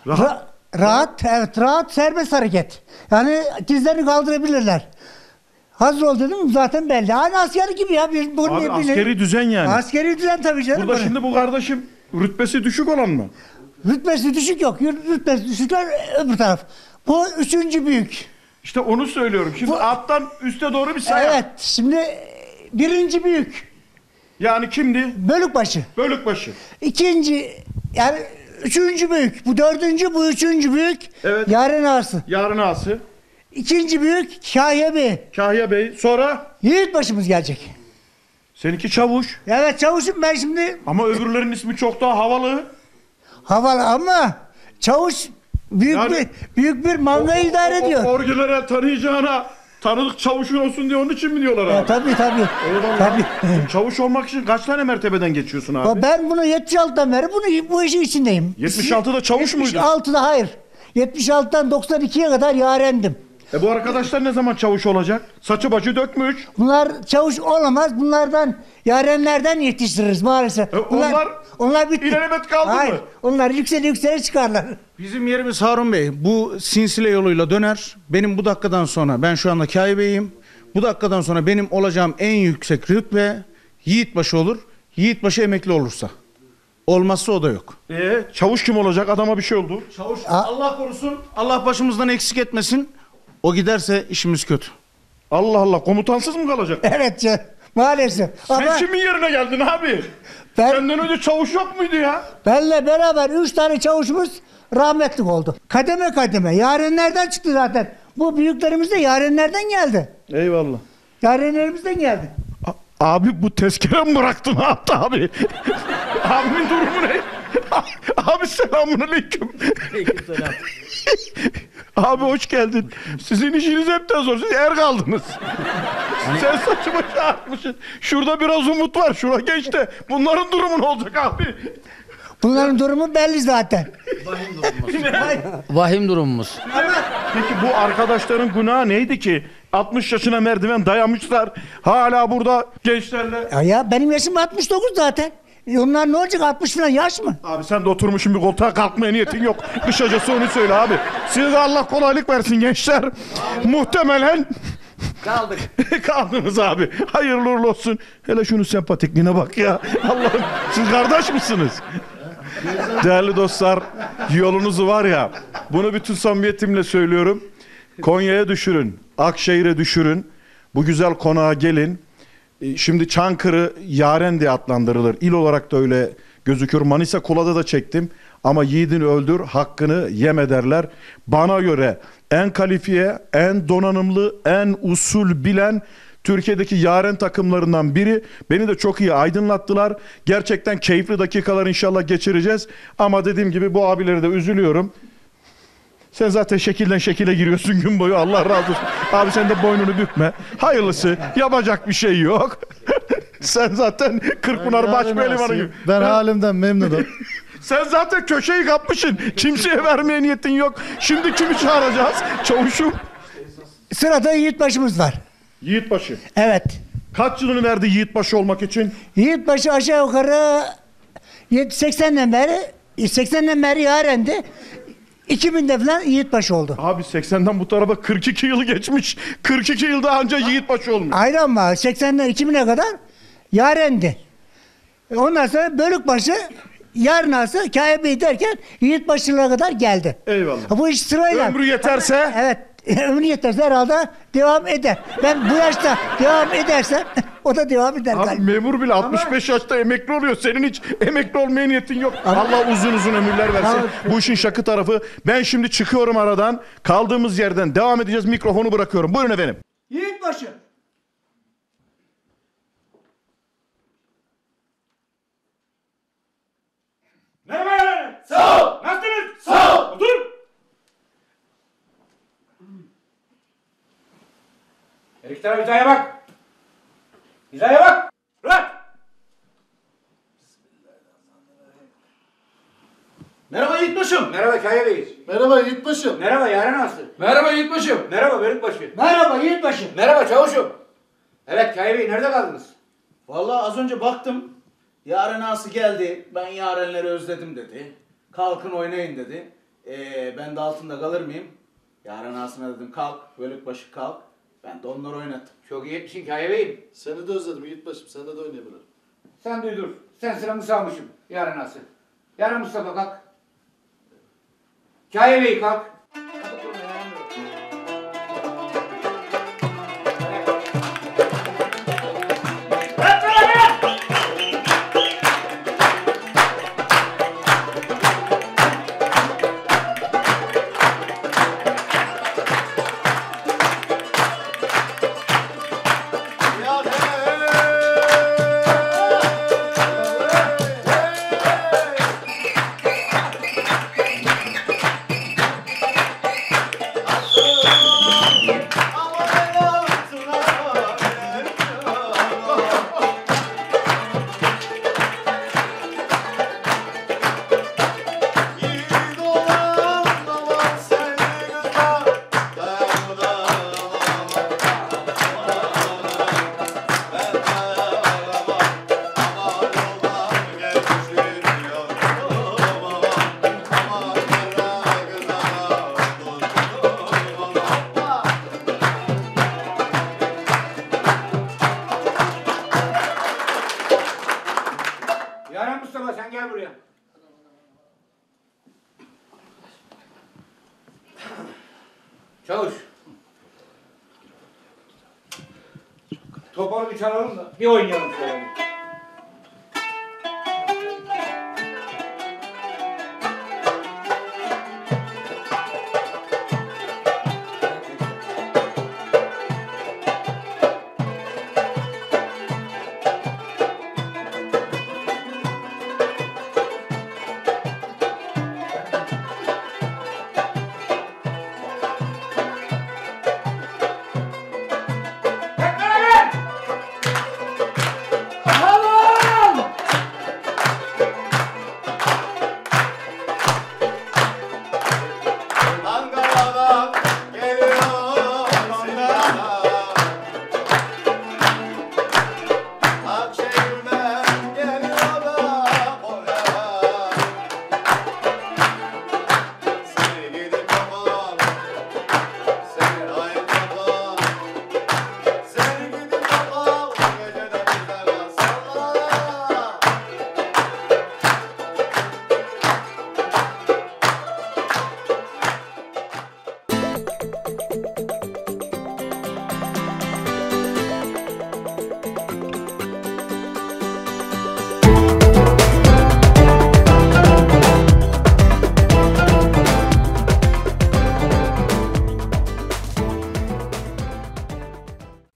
Speaker 1: Rahat.
Speaker 14: Ra- rahat, evet rahat serbest hareket. Yani dizlerini kaldırabilirler. Hazır ol dedim zaten belli. Aynı askeri gibi ya. Bir, bu
Speaker 1: Abi askeri düzen yani.
Speaker 14: Askeri düzen tabii canım.
Speaker 1: Burada
Speaker 14: bunun.
Speaker 1: şimdi bu kardeşim rütbesi düşük olan mı?
Speaker 14: Rütbesi düşük yok. Rütbesi düşükler öbür taraf. Bu üçüncü büyük.
Speaker 1: İşte onu söylüyorum. Şimdi alttan üste doğru bir sayı.
Speaker 14: Evet. Şimdi birinci büyük.
Speaker 1: Yani kimdi?
Speaker 14: Bölükbaşı.
Speaker 1: Bölükbaşı.
Speaker 14: İkinci yani üçüncü büyük. Bu dördüncü, bu üçüncü büyük.
Speaker 1: Evet.
Speaker 14: Yarın ağası.
Speaker 1: Yarın ağası.
Speaker 14: İkinci büyük Kahya Bey.
Speaker 1: Kahya Bey. Sonra
Speaker 14: Yiğit başımız gelecek.
Speaker 1: Seninki çavuş.
Speaker 14: Evet çavuşum ben şimdi
Speaker 1: Ama öbürlerinin ismi çok daha havalı.
Speaker 14: havalı ama çavuş büyük
Speaker 1: Yani-
Speaker 14: bir büyük bir manga idare ediyor.
Speaker 1: Orgelere tanıyacağına tanıdık çavuşun olsun diye onun için mi diyorlar
Speaker 14: Ya,
Speaker 1: abi?
Speaker 14: tabii tabii.
Speaker 1: Eyvallah.
Speaker 14: tabii. (laughs)
Speaker 1: Çavuş olmak için kaç tane mertebeden geçiyorsun abi?
Speaker 14: ben bunu 76'dan beri bunu bu işin içindeyim.
Speaker 1: 76'da çavuş muydun?
Speaker 14: 76'da hayır. 76'dan 92'ye kadar yarendim.
Speaker 1: E bu arkadaşlar ne zaman çavuş olacak? Saçı başı dökmüş.
Speaker 14: Bunlar çavuş olamaz. Bunlardan yarenlerden yetiştiririz maalesef.
Speaker 1: E, onlar
Speaker 14: onlar bitti.
Speaker 1: ilelebet kaldı mı?
Speaker 14: Hayır. Onlar yükseli yükseli çıkarlar.
Speaker 15: Bizim yerimiz Harun Bey. Bu sinsile yoluyla döner. Benim bu dakikadan sonra ben şu anda Kâhi Bey'im. Bu dakikadan sonra benim olacağım en yüksek rütbe Yiğitbaşı olur. Yiğitbaşı emekli olursa. Olmazsa o da yok.
Speaker 1: E, çavuş kim olacak? Adama bir şey oldu.
Speaker 15: Çavuş Allah korusun. Allah başımızdan eksik etmesin. O giderse işimiz kötü.
Speaker 1: Allah Allah komutansız mı kalacak? (laughs)
Speaker 14: Evet canım, maalesef.
Speaker 1: Sen
Speaker 14: Ama
Speaker 1: kimin yerine geldin abi?
Speaker 14: ben,
Speaker 1: Senden önce çavuş yok muydu ya?
Speaker 14: benle beraber üç tane çavuşumuz rahmetlik oldu. Kademe kademe. Yarenlerden çıktı zaten. Bu büyüklerimiz de yarenlerden geldi.
Speaker 1: Eyvallah.
Speaker 14: Yarenlerimizden geldi.
Speaker 1: Abi bu tezkere mi bıraktın hatta abi? (laughs) Abimin durumu ne? (laughs) abi selamun aleyküm. Abi hoş geldin. Sizin işiniz hepten zor. Siz er kaldınız. Sen saçı başı artmışsın. Şurada biraz umut var. Şura geç de. Bunların durumu ne olacak abi?
Speaker 14: Bunların durumu belli zaten.
Speaker 16: Vahim durumumuz. (laughs)
Speaker 1: Peki bu arkadaşların günahı neydi ki? 60 yaşına merdiven dayamışlar. Hala burada gençlerle.
Speaker 14: Ya, ya benim yaşım 69 zaten. E onlar ne olacak 60 falan yaş mı?
Speaker 1: Abi sen de oturmuşsun bir koltuğa kalkmaya niyetin yok. Kısacası onu söyle abi. Size Allah kolaylık versin gençler. Muhtemelen
Speaker 16: Kaldık. (laughs)
Speaker 1: kaldınız abi. Hayırlı uğurlu olsun. Hele şunun sempatikliğine bak ya. Allah'ım siz kardeş misiniz? Değerli dostlar yolunuzu var ya bunu bütün samimiyetimle söylüyorum. Konya'ya düşürün. Akşehir'e düşürün. Bu güzel konağa gelin. E, Şimdi Çankırı Yaren diye adlandırılır. İl olarak da öyle gözükür. Manisa Kula'da da çektim. Ama yiğidini öldür, hakkını yeme derler. Bana göre en kalifiye, en donanımlı, en usul bilen Türkiye'deki yaren takımlarından biri. Beni de çok iyi aydınlattılar. Gerçekten keyifli dakikalar inşallah geçireceğiz. Ama dediğim gibi bu abileri de üzülüyorum. Sen zaten şekilden şekile giriyorsun gün boyu. Allah razı olsun. Abi sen de boynunu bükme. Hayırlısı. Yapacak bir şey yok. (laughs) sen zaten Kırkpınar Başpehlivanı gibi.
Speaker 16: Ben halimden memnunum. (laughs)
Speaker 1: Sen zaten köşeyi kapmışsın. Kimseye vermeye niyetin yok. Şimdi kimi çağıracağız? Çavuşum.
Speaker 14: Sırada Yiğitbaşımız var.
Speaker 1: Yiğitbaşı.
Speaker 14: Evet.
Speaker 1: Kaç yılını verdi Yiğitbaşı olmak için?
Speaker 14: Yiğitbaşı aşağı yukarı 80'den beri 80'den beri yarendi. 2000'de falan Yiğitbaşı oldu.
Speaker 1: Abi 80'den bu tarafa 42 yıl geçmiş. 42 yılda anca Yiğitbaşı olmuş.
Speaker 14: Ayrı ama 80'den 2000'e kadar yarendi. Ondan sonra Bölükbaşı yarın arası Kabe derken Yiğitbaşı'na kadar geldi.
Speaker 1: Eyvallah.
Speaker 14: Bu iş sırayla.
Speaker 1: Ömrü yeterse?
Speaker 14: Evet. Ömrü yeterse herhalde devam eder. Ben bu yaşta devam edersem (laughs) o da devam eder
Speaker 1: Abi
Speaker 14: galiba.
Speaker 1: memur bile 65 yaşta emekli oluyor. Senin hiç emekli olmaya niyetin yok. Allah uzun uzun ömürler versin.
Speaker 14: Tamam.
Speaker 1: Bu işin şakı tarafı. Ben şimdi çıkıyorum aradan. Kaldığımız yerden devam edeceğiz. Mikrofonu bırakıyorum. Buyurun efendim.
Speaker 14: Yiğitbaşı.
Speaker 17: Merhaba. Sağ ol. Nasılsınız? Sağ ol. Otur. Taraf hizaya bak. Hizaya bak. Rahat.
Speaker 10: Merhaba Yiğitbaşım.
Speaker 17: Merhaba Kaya Bey.
Speaker 10: Merhaba Yiğitbaşım.
Speaker 17: Merhaba Yaren Aslı.
Speaker 10: Merhaba Yiğitbaşım.
Speaker 17: Merhaba Bölükbaşı.
Speaker 14: Merhaba Yiğitbaşı.
Speaker 17: Merhaba Çavuşum. Evet Kaya Bey nerede kaldınız?
Speaker 15: Vallahi az önce baktım. Yaren Ağası geldi. Ben yarenleri özledim dedi. Kalkın oynayın dedi. Ee, ben de altında kalır mıyım? Yaren Ağası'na dedim kalk. Bölükbaşı kalk. Ben de onları oynattım.
Speaker 17: Çok iyi etmişsin Kaya Bey'im.
Speaker 10: Seni de özledim Yiğitbaşım. Sen de oynayabilirim.
Speaker 17: Sen duydur. Sen sıramı sağmışım. Yarın nasıl? Yarın Mustafa kalk. Kaya Bey. Kalk